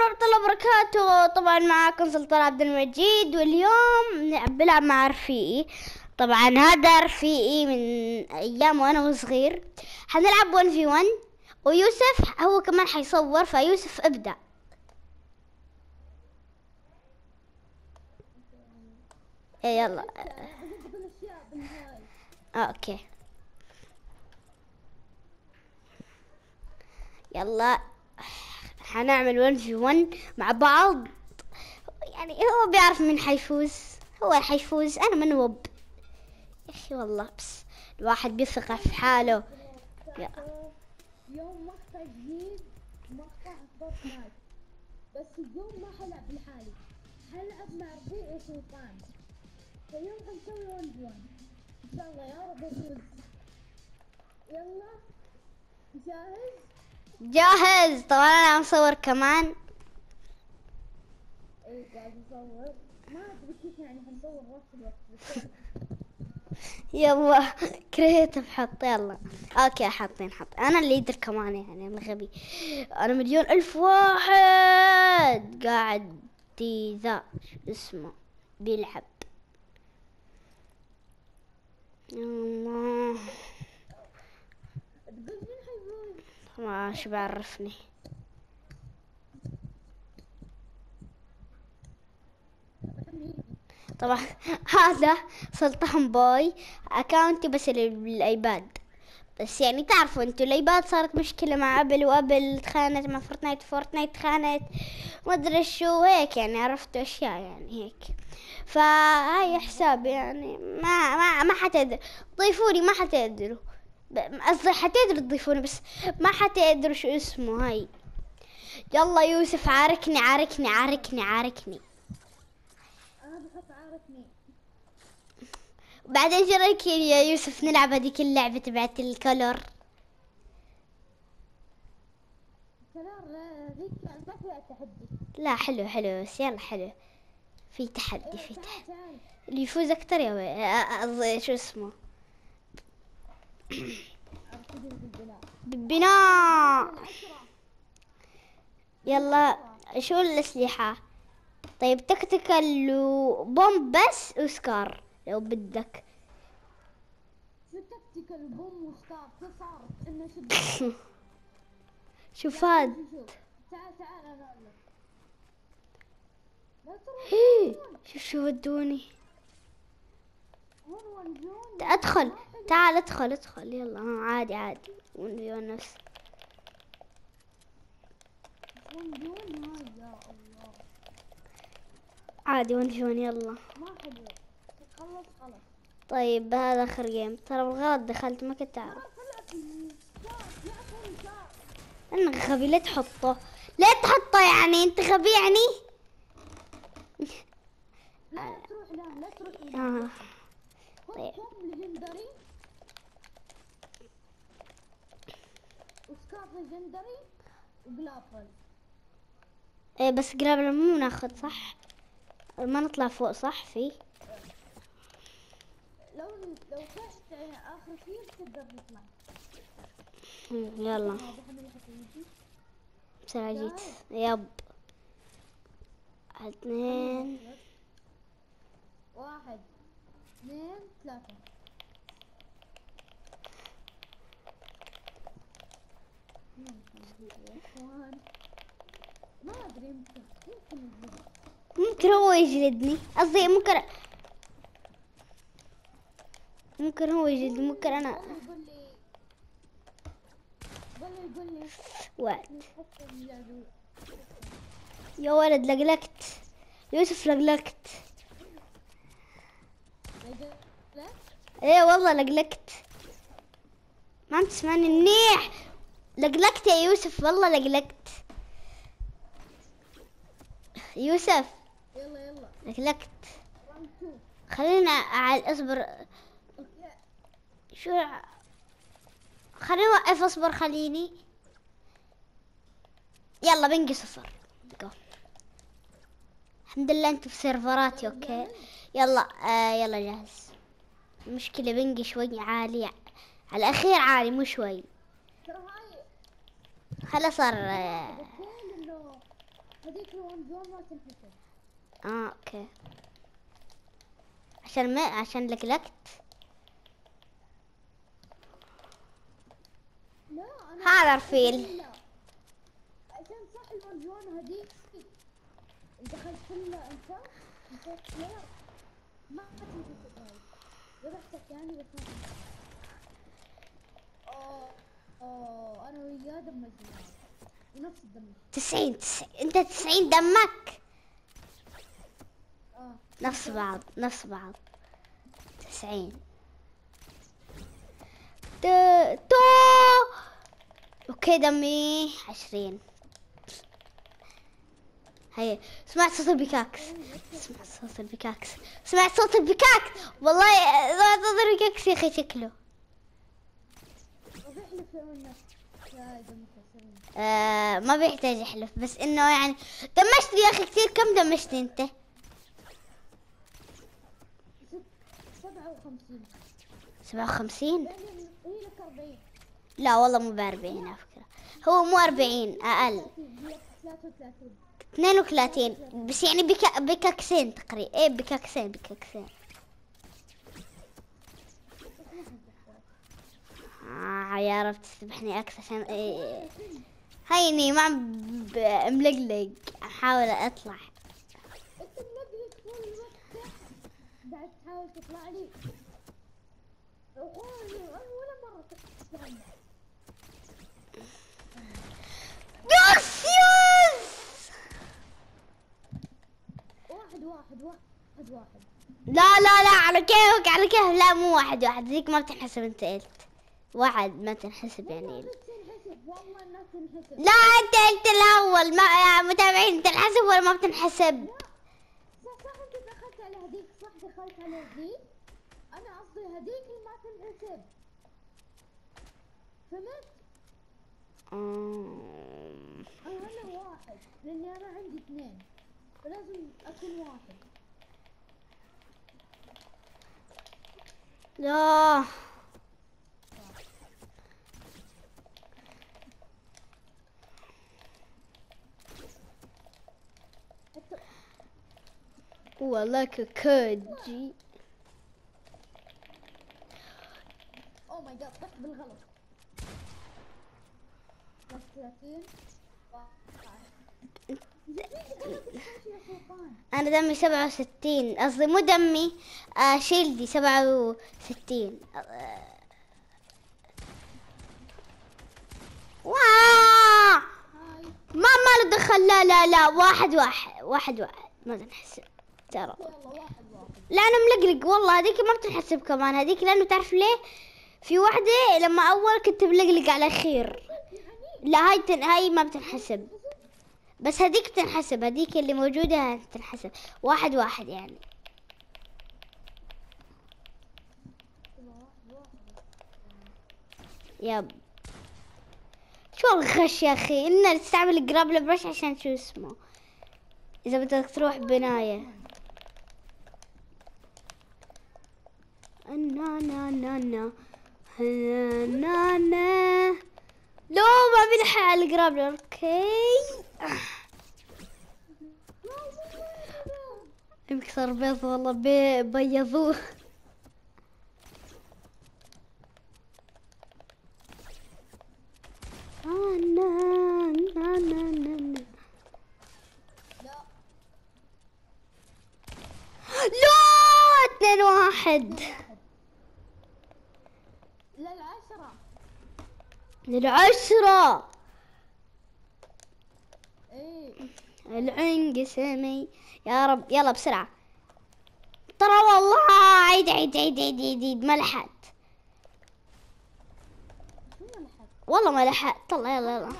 ورحمة الله وبركاته. طبعا معاكم سلطان عبد المجيد واليوم بلعب مع رفيقي. طبعا هذا رفيقي من أيام وأنا وصغير. حنلعب 1 في 1 ويوسف هو كمان حيصور فيوسف ابدأ. إيه يلا. أوكي. يلا. حنعمل 1 في 1 مع بعض. يعني هو بيعرف مين حيفوز. هو حيفوز أنا من وب. يا أخي والله بس الواحد بيثق في حاله. يوم مقطع جديد مقطع فورتنايت بس اليوم ما حلعب لحالي. حلعب مع رفيقي سلطان فاليوم حنسوي ون وان إن شاء الله يا رب افوز يلا. جاهز؟ جاهز. طبعا أنا مصور كمان. يلا creative حط يلا okay حاطين حط أنا ال leader كمان يعني أنا غبي. أنا مليون ألف واحد. قاعد ذا اسمه بيلعب. الله تقول مين حيفوز شو بعرفني. طبعا هذا سلطان هاي account ي بس بالايباد بس يعني تعرفوا أنتوا الإيباد صارت مشكلة مع أبل وأبل تخانقت مع فورتنايت فورتنايت تخانقت. ما أدري شو هيك يعني عرفتوا أشياء يعني هيك. فهاي حساب يعني ما ما ما حتقدر. ضيفوني ما حتقدروا. قصدي حتقدروا تضيفوني بس ما حتقدروا شو اسمه هاي. يلا يوسف عاركني عاركني عاركني عاركني. أنا بحط عارفني بعدين شو رأيك يا يوسف نلعب هذيك اللعبة تبعت كلام لا حلو حلو بس يلا حلو. في تحدي في تحدي. اللي يفوز أكتر يا شو اسمه؟ بالبناء يلا شو الأسلحة؟ طيب تكتيكال وبومب بس وسكار لو بدك. شو تكتيكال انه شوف هاد شوف تعال تعال أنا أقول لك لا تروح هي، شوف شو ودوني أدخل. تعال ادخل ادخل. يلا ها عادي عادي. يا الله. عادي ونجون يلا. ما خلص طيب هذا آخر جيم ترى بالغلط دخلت ما كنت أعرف. إنك غبي لا تحطه. لا تحطه يعني. أنت غبي يعني؟ لا تروح لا لا تروح آه. طيب. كم ليجندري وجلابل إيه بس قراب مو ناخذ صح؟ ما نطلع فوق صح؟ في. لو لو فزت آخر شيء تقدر تطلع. يلا. بسرعة جيت يب. اثنين. واحد. اثنين ثلاثة. ما ادري. ممكن هو يجلدني. قصدي ممكن ممكن هو يجلدني. ممكن أنا الجادو يا ولد لقلقت. يوسف لقلقت. إيه والله لقلقت. ما عم تسمعني. منيح. لقلقت يا يوسف والله لقلقت. يوسف. يلا يلا. لقلقت. round 2 خلينا على اصبر شو؟ خليني اوقف اصبر خليني. يلا ping ي صفر. go. الحمد لله أنتم في سيرفراتي okay. يلا آه يلا جاهز. المشكلة ping ي شوي عالي. على الأخير عالي مو شوي. هلا صار هذيك آه أوكي. عشان ما عشان لكلكت هذا الفيل. عشان صح المرجوانة هذيك دخلت كل انسان مسكت ما حتنفذ رحت يعني بس أوه أنا وياه damage نا ونفس ال damage تسعين تسعين. أنت تسعين دمك. آه. نفس بعض نفس بعض. تسعين. ت- تو. okay دمي. عشرين. هيا سمعت صوت ال pickaxe. سمعت صوت ال pickaxe. سمعت صوت ال pickaxe. والله سمعت صوت البيكاكس يا أخي شكله. آه ما بيحتاج احلف بس إنه يعني دمجت يا أخي كثير. كم دمجت أنت؟ 57 57 لا والله مو ب 40 على فكرة. هو مو 40 أقل. 32 بس يعني بك بككسين تقريبا إيه بككسين بككسين يا رب تسبحني أكثر عشان إيه. هيني ما عم ملقلق. طول الوقت قاعد تحاول تطلع لي ولا مرة تطلع لي. يس يس واحد واحد واحد واحد لا لا لا على كيفك على كيف لا مو واحد واحد. ذيك ما بتنحسب انت قلت واحد ما تنحسب يعني. لا أنت أنت الأول. ما يا متابعين أنت تنحسب ولا ما بتنحسب؟ صح انت دخلت على هذيك صح دخلت على هذيك أنا قصدي هذيك اللي ما تنحسب فهمت؟ أنا أنا واحد لاني أنا عندي اثنين فلازم اكون واحد لا. Ooh, I like a cudgy. Oh بالغلط. أنا دمي سبعة وستين. قصدي مو دمي آه، شيلدي سبعة وستين. آه. واو! ما ما دخل. لا لا لا واحد واحد واحد واحد. ما نحسب ترى لا أنا ملقلق والله هذيك ما بتنحسب كمان. هذيك لأنه تعرف ليه؟ في واحدة لما أول كنت ملقلق على خير. لا هاي تن... هاي ما بتنحسب. بس هذيك بتنحسب هذيك اللي موجودة تنحسب. واحد واحد يعني. يب. شو الغش يا أخي؟ إلنا تستعمل جرابل برش عشان شو اسمه؟ إذا بدك تروح بناية. نا نا نا نا نا نا لو ما بلحق على الجرابل أوكي. يمكن صار بيض والله بي- بيضوه لا! اثنين واحد للعشرة للعشرة. إيه العنق سمي. يا رب يلا بسرعة. ترى والله عيد عيد عيد عيد عيد, عيد. ما لحقت. والله ما لحقت. يلا يلا يلا.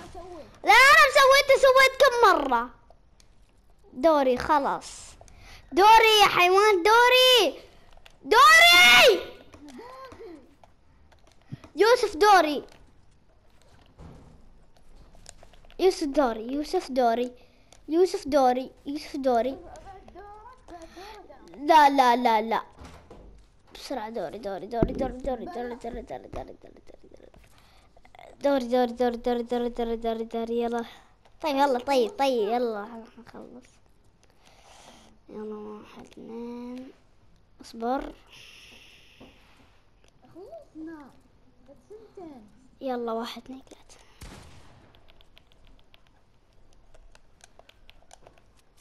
لا أنا سويته سويت كم مرة؟ دوري خلاص. دوري يا حيوان دوري! دوري! يوسف دوري. يوسف دوري يوسف دوري يوسف دوري يوسف دوري لا لا لا لا بسرعة دوري دوري دوري دوري دوري دوري دوري دوري دوري دوري دوري دوري دوري دوري دوري دوري دوري دوري دوري يلا طيب يلا طيب طيب يلا نخلص يلا واحد اثنين اصبر يلا واحد اثنين ثلاثة كنا لازم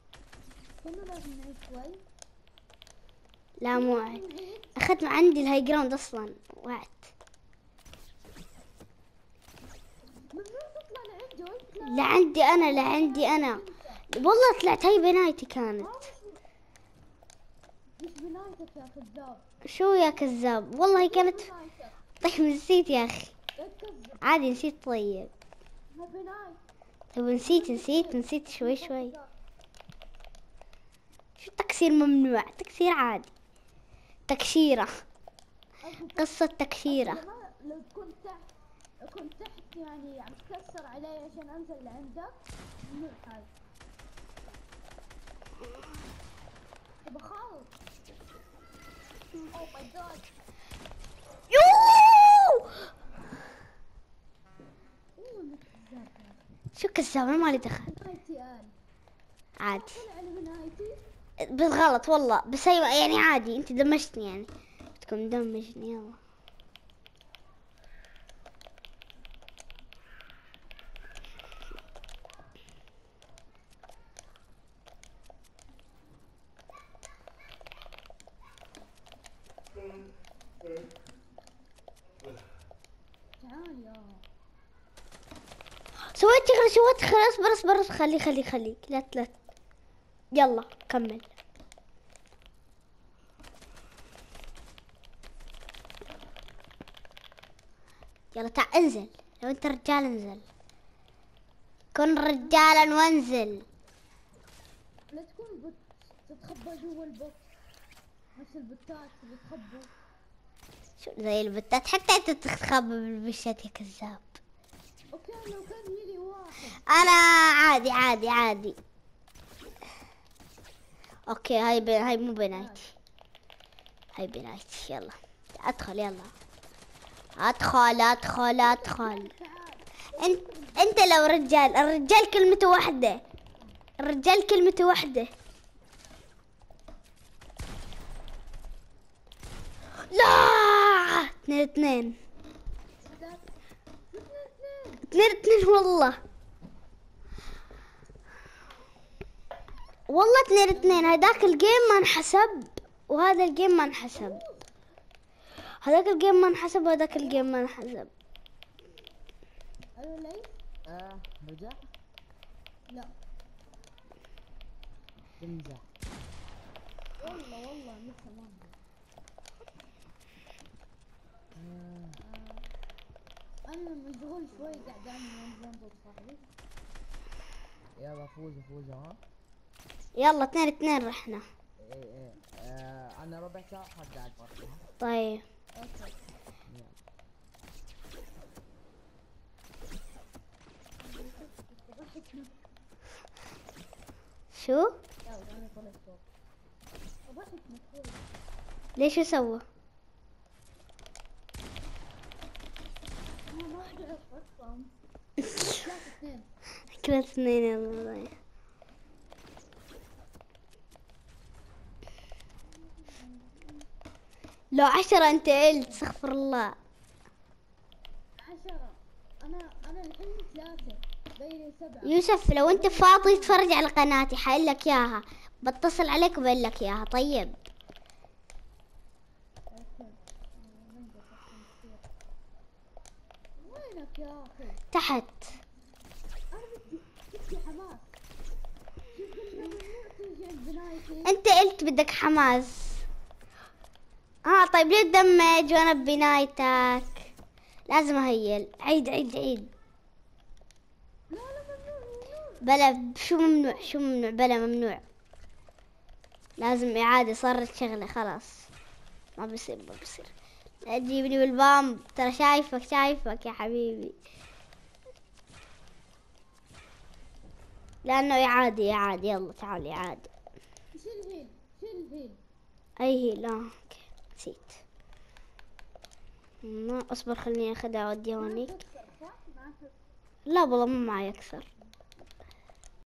نعيد شوي لا مو عاد أخذت عندي ال high ground أصلا. وعد لا عندي أنا لا عندي أنا. والله طلعت هاي بنايتي كانت. شو يا كذاب؟ والله هي كانت طيب نسيت يا أخي. عادي نسيت. طيب. طيب نسيت نسيت نسيت شوي شوي. شو التكسير ممنوع تكسير عادي. تكشيرة قصة تكشيرة. لو كنت تحت كنت تحت يعني عم تكسر علي عشان أنزل لعندك ممنوع هاي بخاف. اوه ماي جاد شو كذاب أنا مالي دخل عادي بالغلط والله. بس أيوه يعني عادي أنت دمجتني يعني. تكون مدمجني يلا. سويت شغله سويت خلاص اصبر اصبر خلي خلي خلي لا لا يلا كمل. يلا تعال انزل. لو انت رجال انزل. كن رجالا وانزل. لا تكون bot تتخبى جوا ال bot نفس البتات اللي تخبوا شو زي البتات؟ حتى انت تتخبى بالبشات يا كذاب. okay لو كان يجي واحد. أنا عادي عادي عادي. okay هاي ب... هاي مو بنايتي هاي. بنايتي يلا. ادخل يلا. ادخل ادخل ادخل. انت انت لو رجال الرجال كلمته واحدة. الرجال كلمته واحدة. لا! اثنين اثنين. اثنين اثنين والله. والله اثنين اثنين. هذاك ال game ما انحسب وهذا ال game ما انحسب. هذاك ال game ما انحسب وهذاك ال game ما انحسب. أيوه؟ آه رجع؟ لا. تمزح والله والله ما. آه. أنا مشغول شوي قاعد أعمل صاحبي. يلا فوز فوز ها؟ يلا اثنين اثنين رحنا. إيه إيه. آه أنا ربع ساعة حد قاعد فرحة طيب. أوكي شو؟ ليش شو سوى أنا ما أعرف أصلا. ثلاثة اثنين كلا اثنين يلا لو عشرة انت قلت استغفر الله. عشرة. أنا أنا الحين ثلاثة بيني سبعة. يوسف لو انت فاضي تتفرج على قناتي حقول لك إياها. بتصل عليك وبقول لك إياها. طيب. وينك يا أخي؟ تحت. انت قلت بدك حماس. ها طيب ليه تدمج وأنا ببنايتك لازم أهيل. عيد عيد عيد. بلا شو ممنوع شو ممنوع؟ بلا ممنوع. لازم إعادة صارت شغلة خلاص. ما بصير ما بصير. لا تجيبني بالبام. ترى شايفك شايفك يا حبيبي. لأنه إعادة إعادة. يلا تعال إعادة. شيل هيل شيل هيل. أي هي لا أوكي نسيت. ما أصبر خليني أخذها أوديها هونيك لا والله ما معي أكثر.